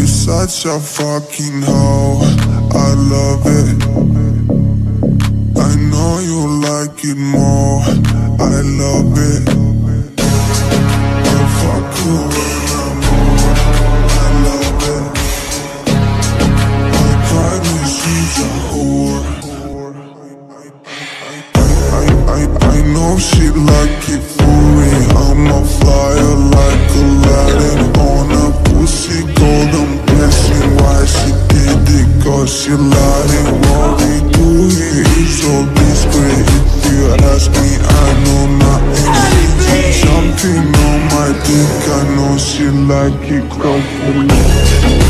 you such a fucking hoe. I love it. I know you like it more. I love it. I fuck you when I'm. I love it. I cry when she's a whore. I, I, I know she like it for me. What we do here is so discreet. If you ask me, I know nothing. Something on my dick, I know she like it to me.